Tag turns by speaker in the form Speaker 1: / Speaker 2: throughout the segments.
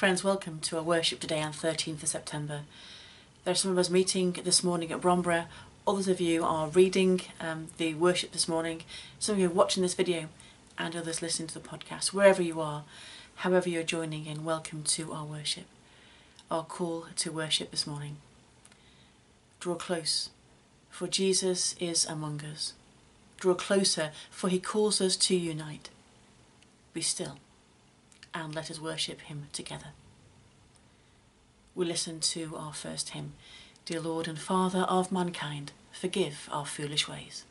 Speaker 1: Friends, welcome to our worship today on 13th of September. There are some of us meeting this morning at Bromborough. Others of you are reading um, the worship this morning. Some of you are watching this video and others listening to the podcast. Wherever you are, however you're joining in, welcome to our worship. Our call to worship this morning. Draw close, for Jesus is among us. Draw closer, for he calls us to unite. Be still and let us worship him together. We listen to our first hymn Dear Lord and Father of mankind, forgive our foolish ways.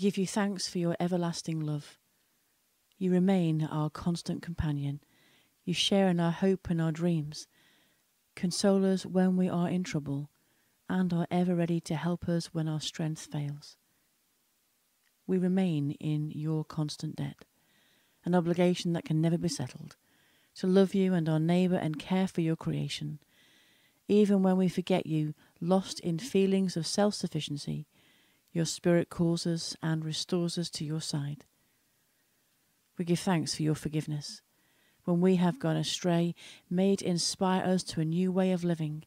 Speaker 1: Give you thanks for your everlasting love. You remain our constant companion. You share in our hope and our dreams, console us when we are in trouble, and are ever ready to help us when our strength fails.
Speaker 2: we remain in your constant debt, an obligation that can never be settled, to love you and our neighbour and care for your creation. Even when we forget you, lost in feelings of self sufficiency, your Spirit calls us and restores us to your side. We give thanks for your forgiveness. When we have gone astray, may it inspire us to a new way of living,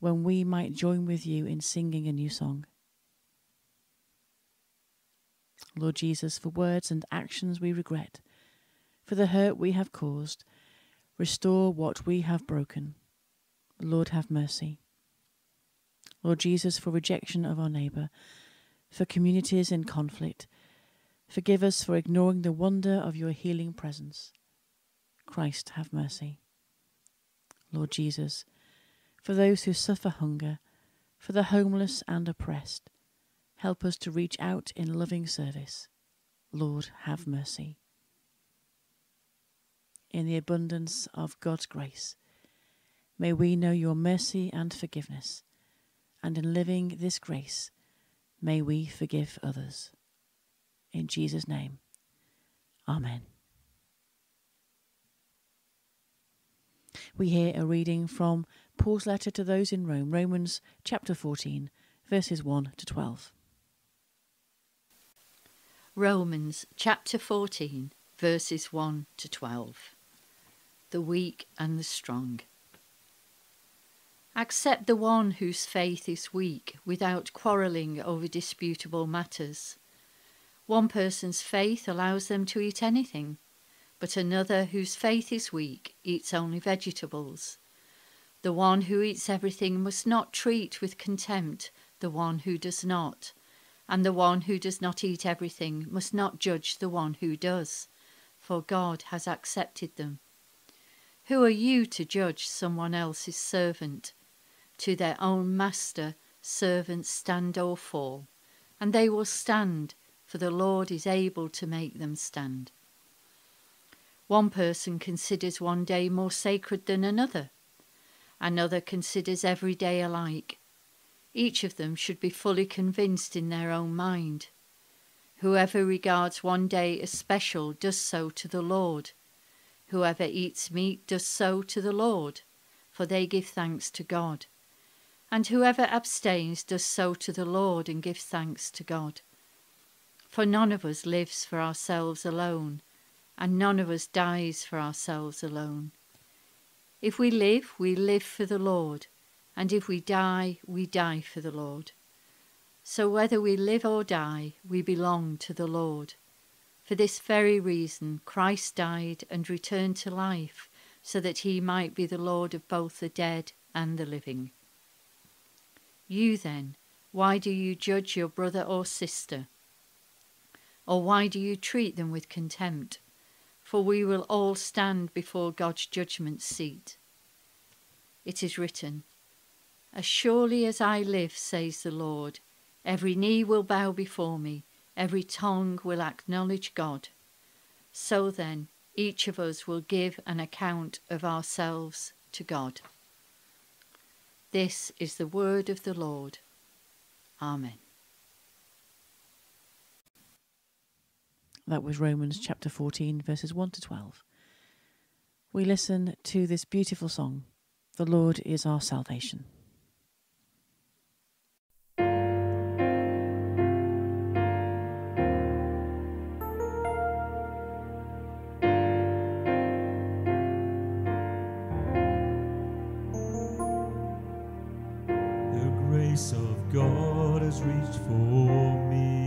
Speaker 2: when we might join with you in singing a new song. Lord Jesus, for words and actions we regret, for the hurt we have caused, restore what we have broken. Lord, have mercy. Lord Jesus, for rejection of our neighbour, for communities in conflict, forgive us for ignoring the wonder of your healing presence. Christ, have mercy. Lord Jesus, for those who suffer hunger, for the homeless and oppressed, Help us to reach out in loving service. Lord, have mercy. In the abundance of God's grace, may we know your mercy and forgiveness, and in living this grace, may we forgive others. In Jesus' name, Amen. We hear a reading from Paul's letter to those in Rome, Romans chapter 14, verses 1 to 12.
Speaker 3: Romans chapter 14, verses 1 to 12. The weak and the strong. Accept the one whose faith is weak without quarrelling over disputable matters. One person's faith allows them to eat anything, but another whose faith is weak eats only vegetables. The one who eats everything must not treat with contempt the one who does not and the one who does not eat everything must not judge the one who does, for God has accepted them. Who are you to judge someone else's servant? To their own master servants stand or fall, and they will stand, for the Lord is able to make them stand. One person considers one day more sacred than another. Another considers every day alike. Each of them should be fully convinced in their own mind. Whoever regards one day as special does so to the Lord. Whoever eats meat does so to the Lord, for they give thanks to God. And whoever abstains does so to the Lord and gives thanks to God. For none of us lives for ourselves alone, and none of us dies for ourselves alone. If we live, we live for the Lord and if we die, we die for the Lord. So whether we live or die, we belong to the Lord. For this very reason, Christ died and returned to life, so that he might be the Lord of both the dead and the living. You then, why do you judge your brother or sister? Or why do you treat them with contempt? For we will all stand before God's judgment seat. It is written, as surely as I live, says the Lord, every knee will bow before me, every tongue will acknowledge God. So then, each of us will give an account of ourselves to God. This is the word of the Lord. Amen.
Speaker 2: That was Romans chapter 14, verses 1 to 12. We listen to this beautiful song The Lord is our salvation.
Speaker 1: Has reached for me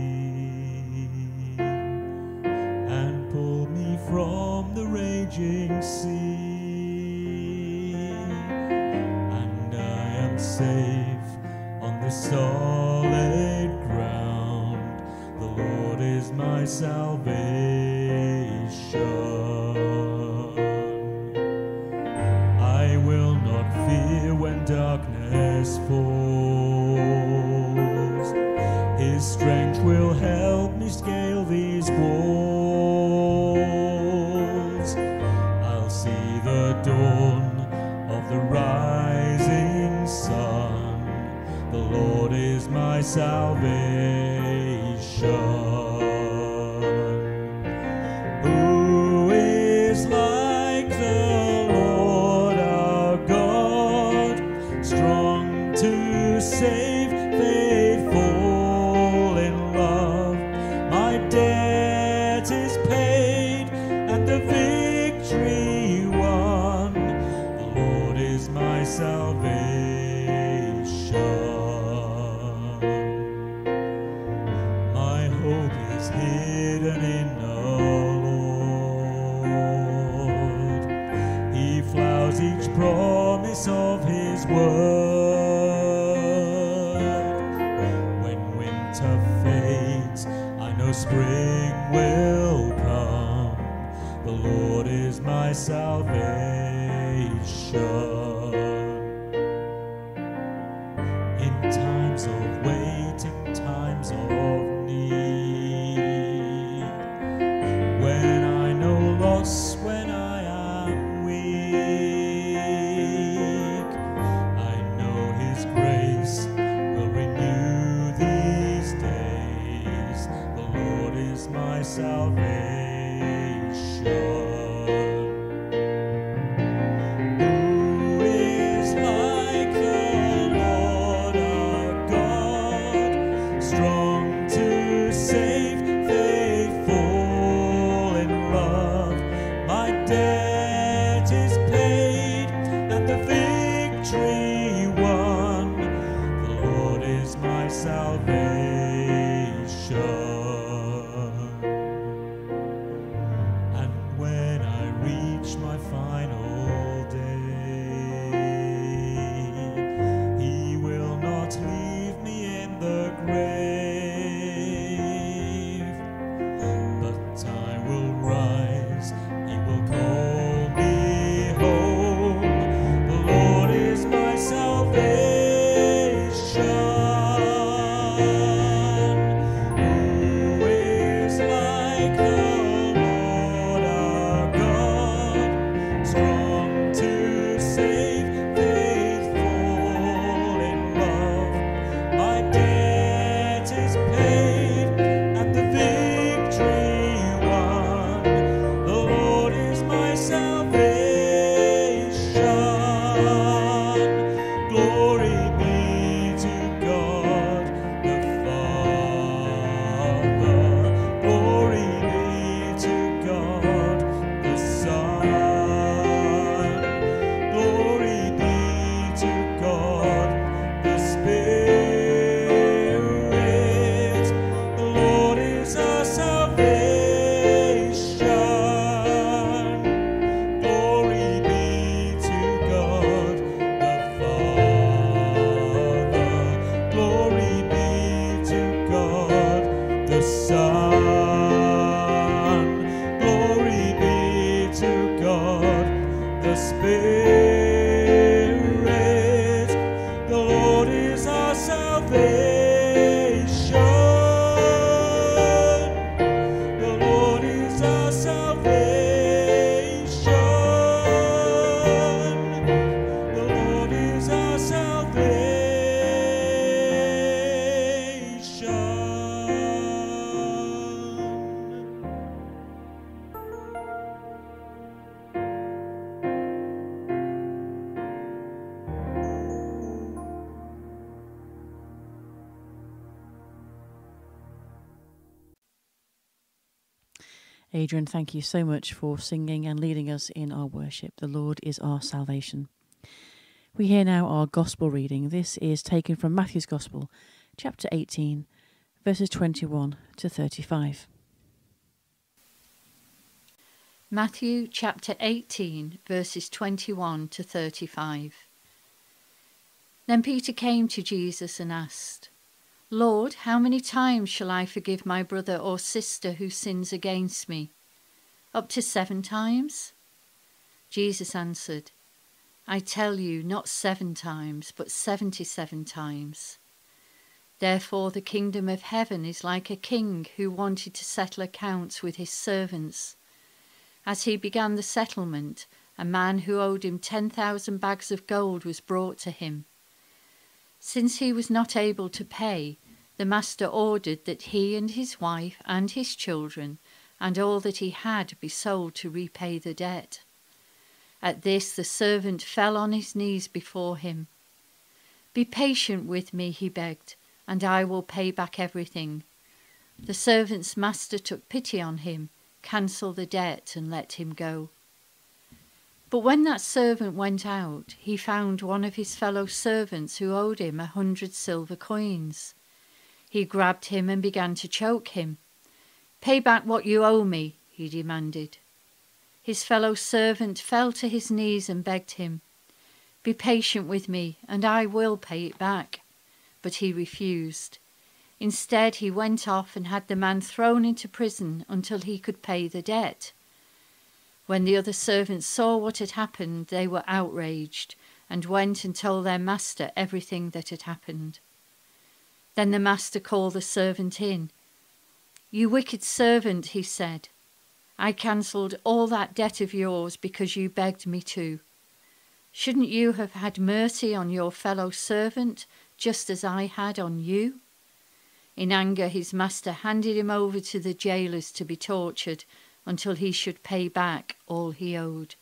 Speaker 2: Adrian, thank you so much for singing and leading us in our worship. The Lord is our salvation. We hear now our gospel reading. This is taken from Matthew's Gospel, chapter 18, verses 21 to 35.
Speaker 3: Matthew chapter 18, verses 21 to 35. Then Peter came to Jesus and asked, Lord, how many times shall I forgive my brother or sister who sins against me? Up to seven times? Jesus answered, I tell you, not seven times, but seventy seven times. Therefore, the kingdom of heaven is like a king who wanted to settle accounts with his servants. As he began the settlement, a man who owed him ten thousand bags of gold was brought to him. Since he was not able to pay, the master ordered that he and his wife and his children and all that he had be sold to repay the debt. At this, the servant fell on his knees before him. Be patient with me, he begged, and I will pay back everything. The servant's master took pity on him, cancelled the debt, and let him go. But when that servant went out, he found one of his fellow servants who owed him a hundred silver coins. He grabbed him and began to choke him. Pay back what you owe me, he demanded. His fellow servant fell to his knees and begged him, Be patient with me, and I will pay it back. But he refused. Instead, he went off and had the man thrown into prison until he could pay the debt. When the other servants saw what had happened, they were outraged and went and told their master everything that had happened. Then the master called the servant in. You wicked servant, he said. I cancelled all that debt of yours because you begged me to. Shouldn't you have had mercy on your fellow servant just as I had on you? In anger, his master handed him over to the jailers to be tortured until he should pay back all he owed.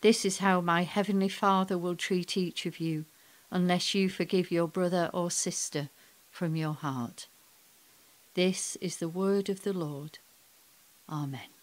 Speaker 3: This is how my heavenly Father will treat each of you unless you forgive your brother or sister from your heart. This is the word of the Lord. Amen.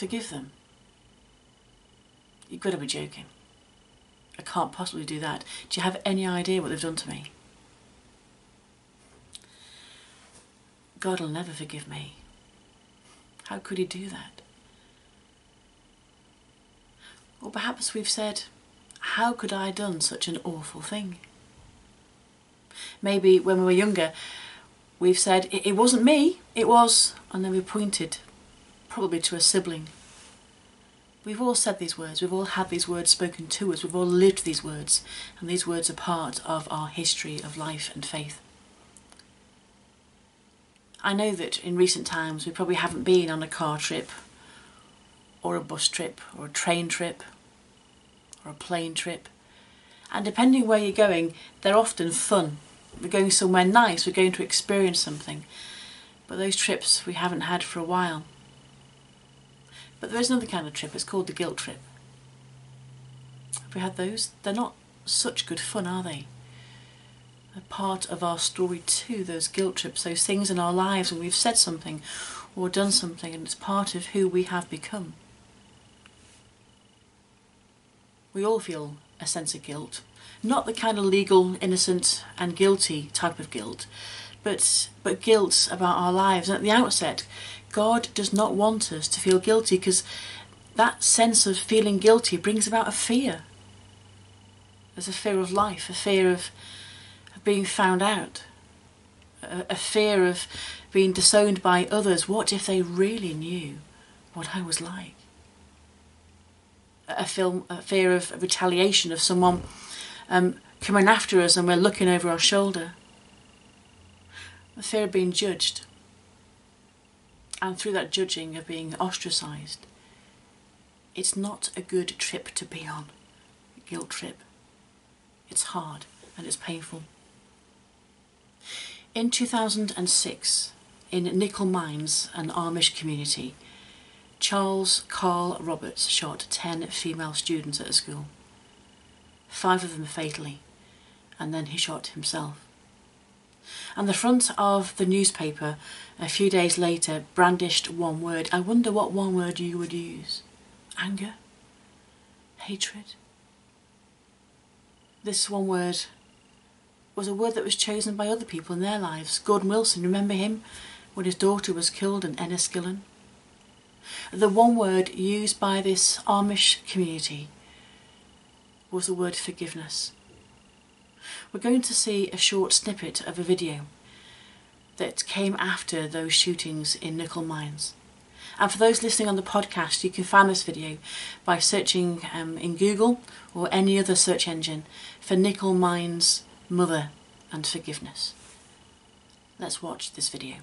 Speaker 2: Forgive them. You've got to be joking. I can't possibly do that. Do you have any idea what they've done to me? God will never forgive me. How could he do that? Or perhaps we've said, how could I have done such an awful thing? Maybe when we were younger, we've said, it, it wasn't me, it was, and then we pointed probably to a sibling. We've all said these words, we've all had these words spoken to us, we've all lived these words, and these words are part of our history of life and faith. I know that in recent times we probably haven't been on a car trip, or a bus trip, or a train trip, or a plane trip, and depending where you're going, they're often fun. We're going somewhere nice, we're going to experience something, but those trips we haven't had for a while. But there is another kind of trip, it's called the guilt trip. Have we had those? They're not such good fun, are they? They're part of our story too, those guilt trips, those things in our lives when we've said something or done something and it's part of who we have become. We all feel a sense of guilt. Not the kind of legal, innocent and guilty type of guilt, but, but guilt about our lives. And at the outset, God does not want us to feel guilty because that sense of feeling guilty brings about a fear. There's a fear of life, a fear of, of being found out, a, a fear of being disowned by others. What if they really knew what I was like? A, film, a fear of retaliation of someone um, coming after us and we're looking over our shoulder. The fear of being judged. And through that judging of being ostracised. It's not a good trip to be on. A guilt trip. It's hard and it's painful. In 2006, in Nickel Mines, an Amish community, Charles Carl Roberts shot 10 female students at a school. Five of them fatally, and then he shot himself. And the front of the newspaper a few days later brandished one word. I wonder what one word you would use. Anger? Hatred? This one word was a word that was chosen by other people in their lives. Gordon Wilson, remember him when his daughter was killed in Enniskillen? The one word used by this Amish community was the word forgiveness. We're going to see a short snippet of a video that came after those shootings in nickel mines. And for those listening on the podcast, you can find this video by searching um, in Google or any other search engine for Nickel Mines Mother and Forgiveness. Let's watch this video.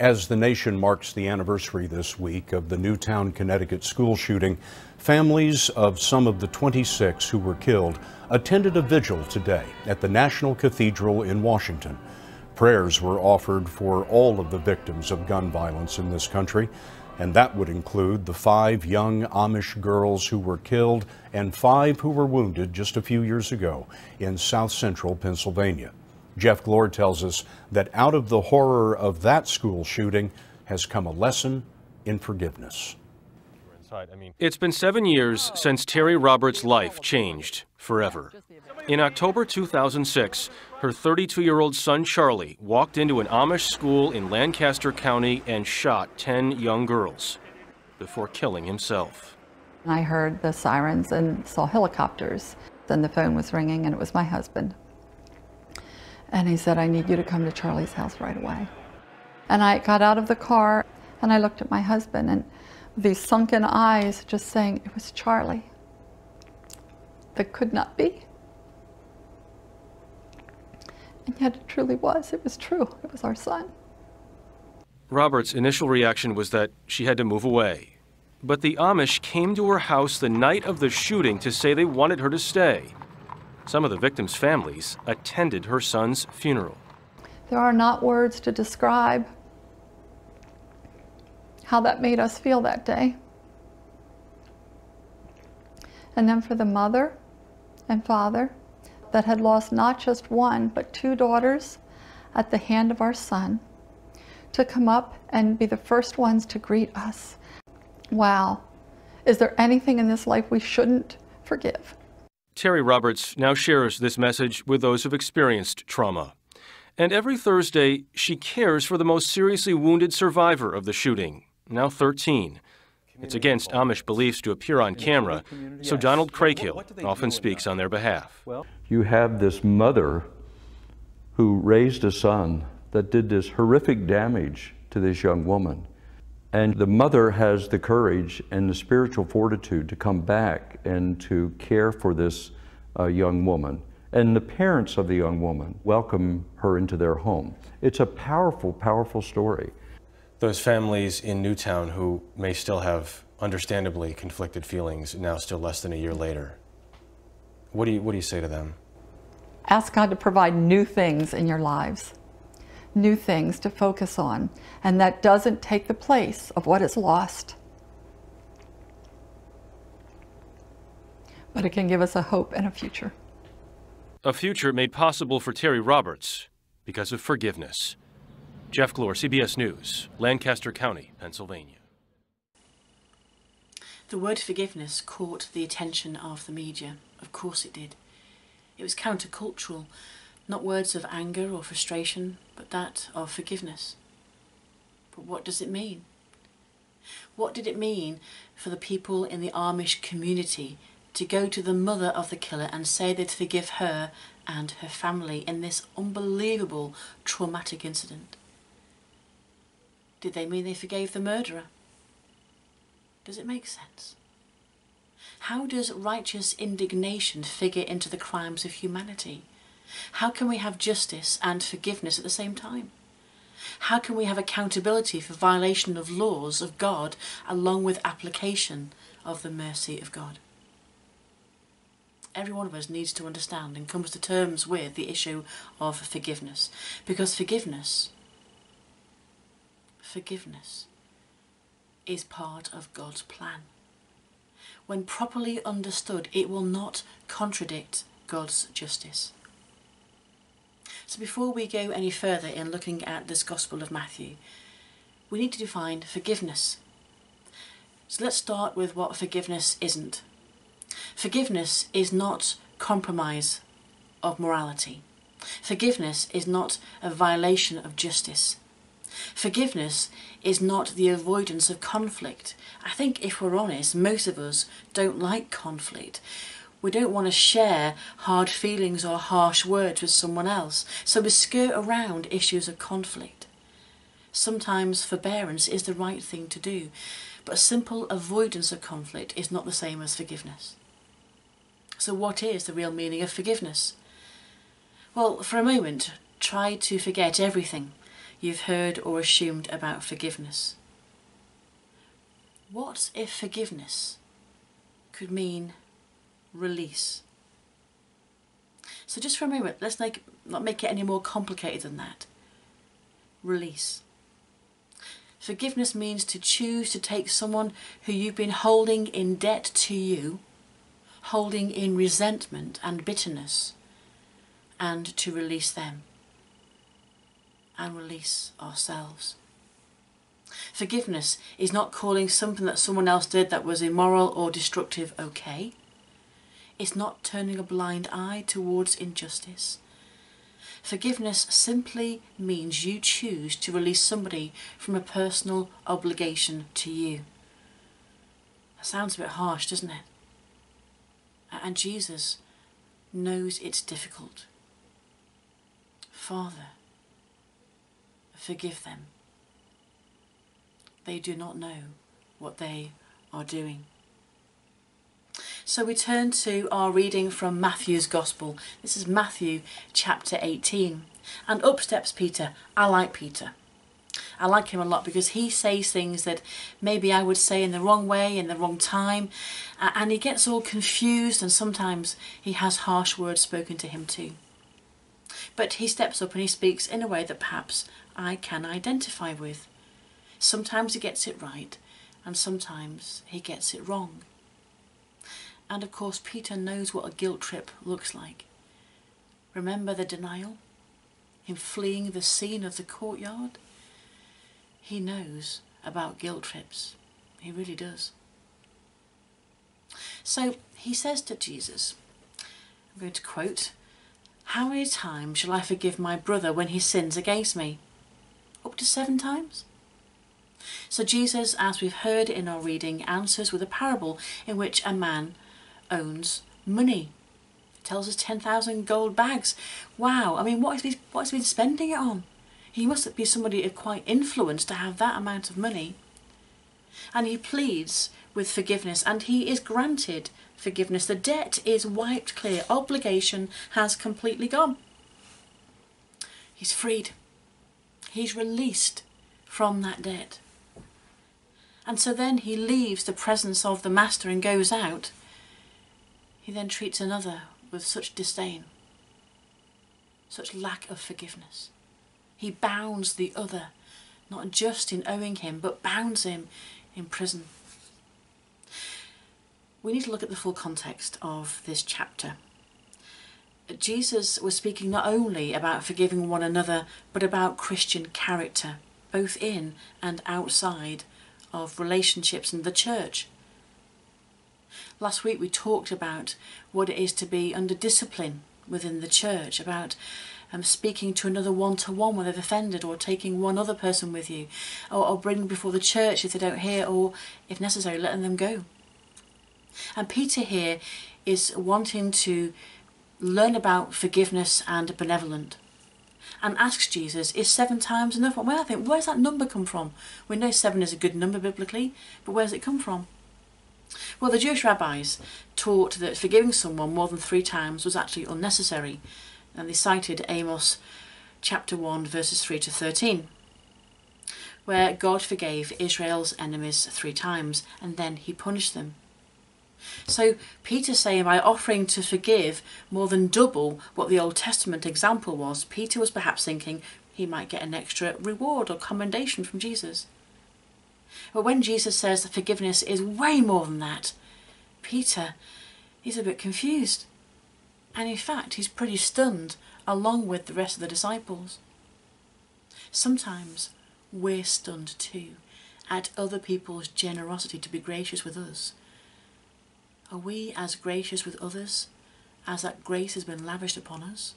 Speaker 4: As the nation marks the anniversary this week of the Newtown, Connecticut school shooting, families of some of the 26 who were killed attended a vigil today at the National Cathedral in Washington. Prayers were offered for all of the victims of gun violence in this country, and that would include the five young Amish girls who were killed and five who were wounded just a few years ago in south central Pennsylvania. Jeff Glor tells us that out of the horror of that school shooting has come a lesson in forgiveness.
Speaker 5: It's been seven years since Terry Roberts' life changed forever. In October 2006, her 32 year old son Charlie walked into an Amish school in Lancaster County and shot 10 young girls before killing himself.
Speaker 6: I heard the sirens and saw helicopters. Then the phone was ringing, and it was my husband. And he said, I need you to come to Charlie's house right away. And I got out of the car and I looked at my husband, and these sunken eyes just saying, It was Charlie. That could not be. And yet it truly was. It was true. It was our son.
Speaker 5: Robert's initial reaction was that she had to move away. But the Amish came to her house the night of the shooting to say they wanted her to stay. Some of the victims' families attended her son's funeral.
Speaker 6: There are not words to describe how that made us feel that day. And then for the mother and father that had lost not just one, but two daughters at the hand of our son, to come up and be the first ones to greet us. Wow. Is there anything in this life we shouldn't forgive?
Speaker 5: Terry Roberts now shares this message with those who've experienced trauma. And every Thursday, she cares for the most seriously wounded survivor of the shooting, now 13. It's against Amish beliefs to appear on camera, so Donald Kraybill often speaks on their behalf.
Speaker 7: You have this mother who raised a son that did this horrific damage to this young woman. And the mother has the courage and the spiritual fortitude to come back and to care for this uh, young woman. And the parents of the young woman welcome her into their home. It's a powerful, powerful story.
Speaker 5: Those families in Newtown who may still have understandably conflicted feelings now, still less than a year later, what do you, what do you say to them?
Speaker 6: Ask God to provide new things in your lives, new things to focus on, and that doesn't take the place of what is lost. But it can give us a hope and a future.
Speaker 5: A future made possible for Terry Roberts because of forgiveness. Jeff Glor, CBS News, Lancaster County, Pennsylvania.
Speaker 2: The word forgiveness caught the attention of the media. Of course it did. It was countercultural, not words of anger or frustration, but that of forgiveness. But what does it mean? What did it mean for the people in the Amish community to go to the mother of the killer and say they'd forgive her and her family in this unbelievable traumatic incident? Did they mean they forgave the murderer? Does it make sense? How does righteous indignation figure into the crimes of humanity? How can we have justice and forgiveness at the same time? How can we have accountability for violation of laws of God along with application of the mercy of God? Every one of us needs to understand and comes to terms with the issue of forgiveness. Because forgiveness, forgiveness is part of God's plan. When properly understood, it will not contradict God's justice. So before we go any further in looking at this Gospel of Matthew, we need to define forgiveness. So let's start with what forgiveness isn't. Forgiveness is not compromise of morality. Forgiveness is not a violation of justice. Forgiveness is not the avoidance of conflict. I think if we're honest, most of us don't like conflict. We don't want to share hard feelings or harsh words with someone else, so we skirt around issues of conflict. Sometimes forbearance is the right thing to do, but simple avoidance of conflict is not the same as forgiveness. So, what is the real meaning of forgiveness? Well, for a moment, try to forget everything you've heard or assumed about forgiveness. What if forgiveness could mean release. So just for a moment, let's make, not make it any more complicated than that. Release. Forgiveness means to choose to take someone who you've been holding in debt to you, holding in resentment and bitterness, and to release them and release ourselves. Forgiveness is not calling something that someone else did that was immoral or destructive okay. It's not turning a blind eye towards injustice. Forgiveness simply means you choose to release somebody from a personal obligation to you. That sounds a bit harsh, doesn't it? And Jesus knows it's difficult. Father, forgive them. They do not know what they are doing. So we turn to our reading from Matthew's Gospel. This is Matthew chapter 18. And up steps Peter. I like Peter. I like him a lot because he says things that maybe I would say in the wrong way, in the wrong time, and he gets all confused and sometimes he has harsh words spoken to him too. But he steps up and he speaks in a way that perhaps I can identify with. Sometimes he gets it right and sometimes he gets it wrong. And of course, Peter knows what a guilt trip looks like. Remember the denial? Him fleeing the scene of the courtyard? He knows about guilt trips. He really does. So he says to Jesus, I'm going to quote, How many times shall I forgive my brother when he sins against me? Up to seven times? So Jesus, as we've heard in our reading, answers with a parable in which a man owns money. Tells us 10,000 gold bags. Wow, I mean, what has, he, what has he been spending it on? He must be somebody of quite influence to have that amount of money. And he pleads with forgiveness, and he is granted forgiveness. The debt is wiped clear, obligation has completely gone. He's freed, he's released from that debt. And so then he leaves the presence of the master and goes out he then treats another with such disdain, such lack of forgiveness. He bounds the other, not just in owing him, but bounds him in prison. We need to look at the full context of this chapter. Jesus was speaking not only about forgiving one another, but about Christian character, both in and outside of relationships and the church. Last week we talked about what it is to be under discipline within the church, about um, speaking to another one to one when they've offended, or taking one other person with you, or, or bringing before the church if they don't hear, or if necessary, letting them go. And Peter here is wanting to learn about forgiveness and benevolent and asks Jesus, is seven times enough? Well, I think, where's that number come from? We know seven is a good number biblically, but where's it come from? Well, the Jewish rabbis taught that forgiving someone more than three times was actually unnecessary, and they cited Amos chapter 1, verses 3 to 13, where God forgave Israel's enemies three times and then he punished them. So Peter's saying by offering to forgive more than double what the Old Testament example was, Peter was perhaps thinking he might get an extra reward or commendation from Jesus. But when Jesus says that forgiveness is way more than that, Peter, he's a bit confused. And in fact, he's pretty stunned along with the rest of the disciples. Sometimes we're stunned too at other people's generosity to be gracious with us. Are we as gracious with others as that grace has been lavished upon us?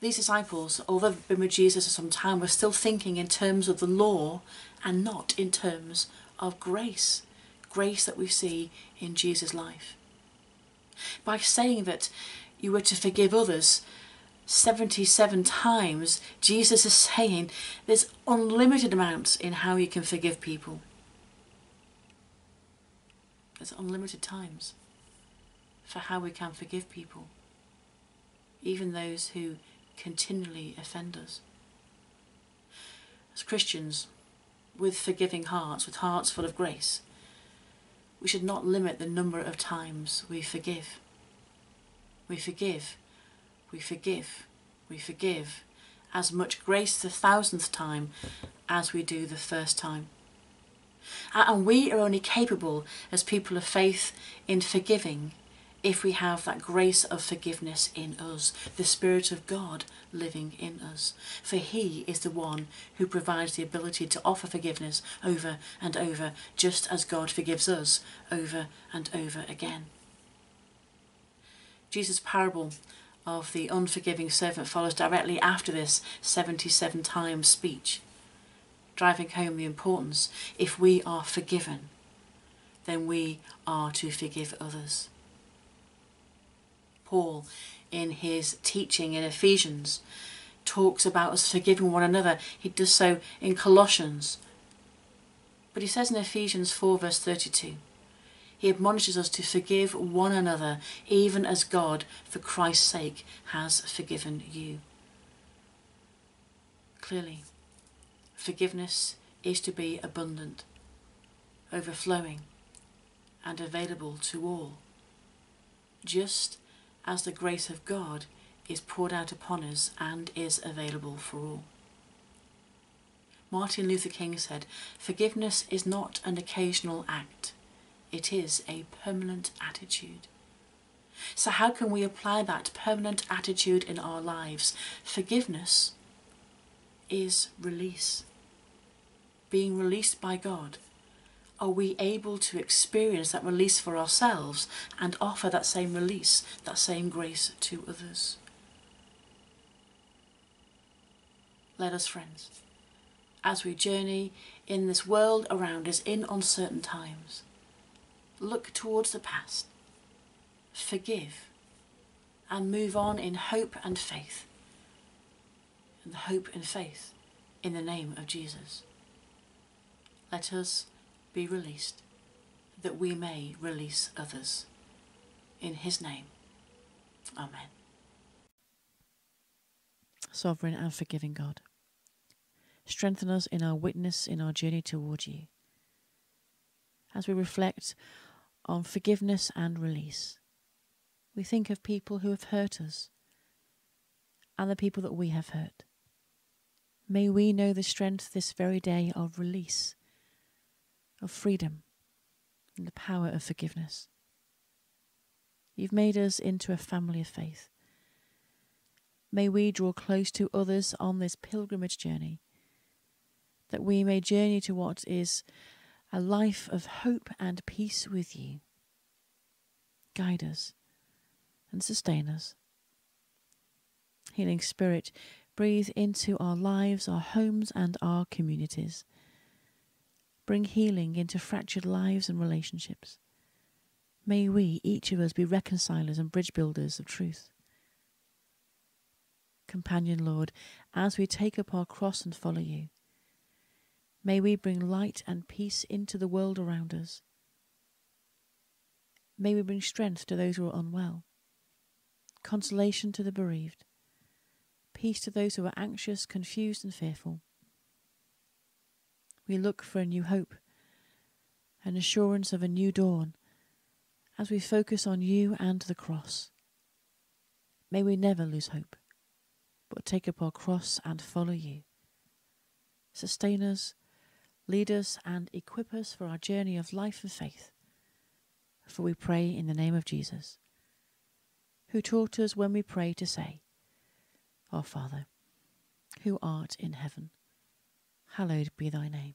Speaker 2: These disciples, although they've been with Jesus for some time, were still thinking in terms of the law and not in terms of grace. Grace that we see in Jesus' life. By saying that you were to forgive others 77 times, Jesus is saying there's unlimited amounts in how you can forgive people. There's unlimited times for how we can forgive people, even those who continually offend us. As Christians, with forgiving hearts, with hearts full of grace, we should not limit the number of times we forgive. We forgive, we forgive, we forgive as much grace the thousandth time as we do the first time. Uh, and we are only capable as people of faith in forgiving if we have that grace of forgiveness in us, the Spirit of God living in us. For He is the one who provides the ability to offer forgiveness over and over, just as God forgives us over and over again. Jesus' parable of the unforgiving servant follows directly after this 77 times speech, driving home the importance if we are forgiven, then we are to forgive others. Paul, in his teaching in Ephesians, talks about us forgiving one another. He does so in Colossians. But he says in Ephesians 4, verse 32, he admonishes us to forgive one another, even as God, for Christ's sake, has forgiven you. Clearly, forgiveness is to be abundant, overflowing, and available to all, just as the grace of God is poured out upon us and is available for all. Martin Luther King said, Forgiveness is not an occasional act, it is a permanent attitude. So, how can we apply that permanent attitude in our lives? Forgiveness is release, being released by God are we able to experience that release for ourselves and offer that same release, that same grace to others? Let us, friends, as we journey in this world around us in uncertain times, look towards the past, forgive, and move on in hope and faith. And the hope and faith in the name of Jesus. Let us be released, that we may release others. In his name, Amen.
Speaker 8: Sovereign and forgiving God, strengthen us in our witness in our journey toward you. As we reflect on forgiveness and release, we think of people who have hurt us and the people that we have hurt. May we know the strength this very day of release of freedom and the power of forgiveness. You've made us into a family of faith. May we draw close to others on this pilgrimage journey, that we may journey to what is a life of hope and peace with you. Guide us and sustain us. Healing Spirit, breathe into our lives, our homes, and our communities bring healing into fractured lives and relationships. May we, each of us, be reconcilers and bridge builders of truth. Companion Lord, as we take up our cross and follow you, May we bring light and peace into the world around us. May we bring strength to those who are unwell, consolation to the bereaved, peace to those who are anxious, confused, and fearful. We look for a new hope, an assurance of a new dawn, as we focus on you and the cross. May we never lose hope, but take up our cross and follow you. Sustain us, lead us, and equip us for our journey of life and faith for we pray in the name of Jesus, who taught us when we pray to say, Our Father, who art in heaven, hallowed be thy name.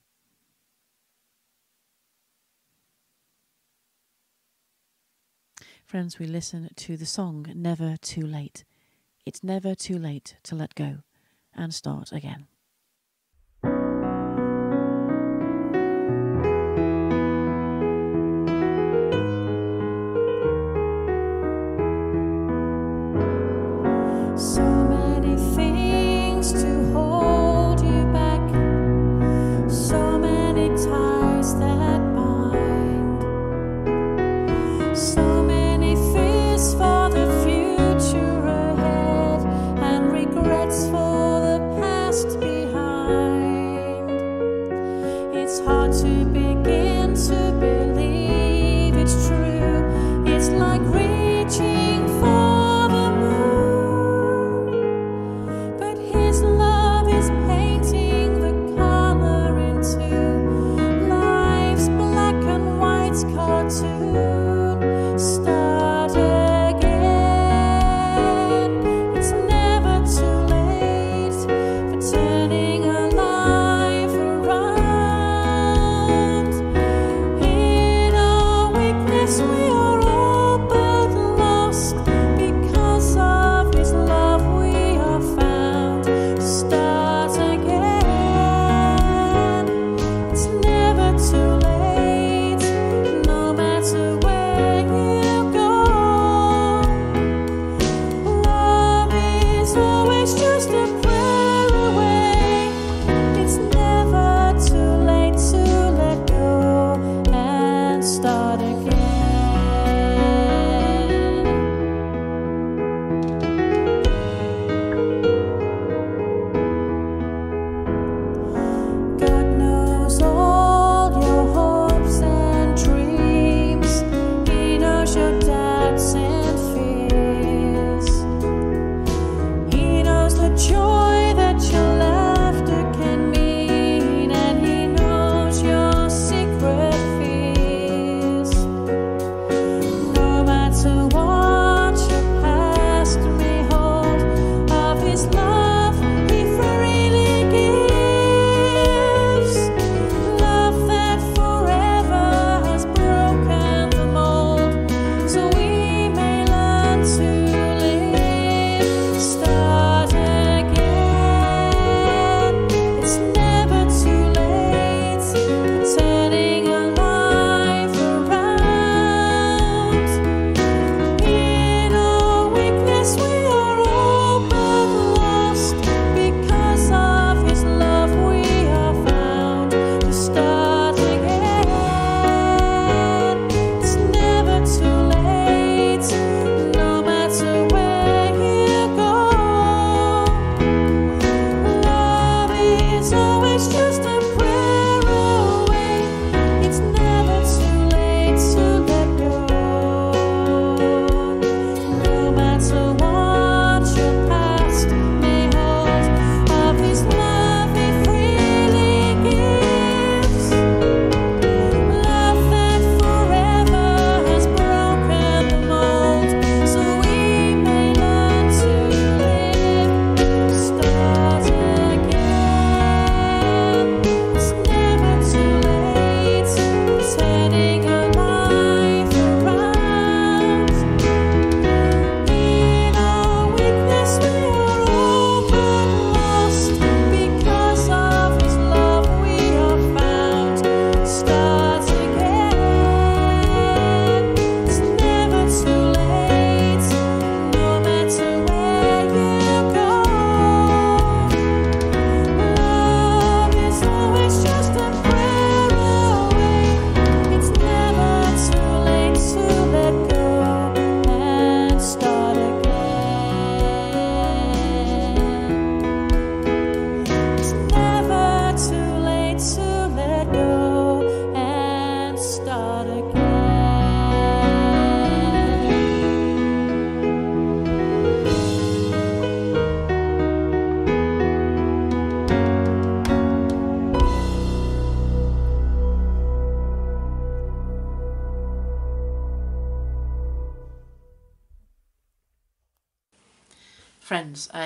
Speaker 8: Friends, we listen to the song Never Too Late. It's never too late to let go and start again.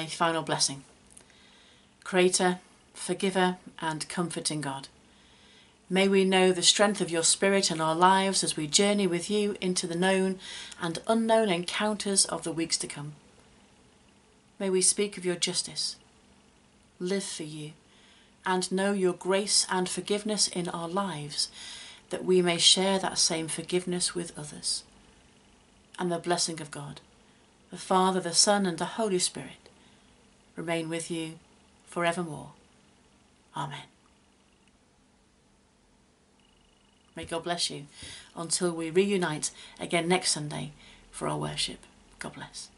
Speaker 2: Final blessing. Creator, forgiver, and comforting God. May we know the strength of your Spirit in our lives as we journey with you into the known and unknown encounters of the weeks to come. May we speak of your justice, live for you, and know your grace and forgiveness in our lives, that we may share that same forgiveness with others. And the blessing of God, the Father, the Son, and the Holy Spirit, remain with you forevermore. Amen. May God bless you until we reunite again next Sunday for our worship. God bless.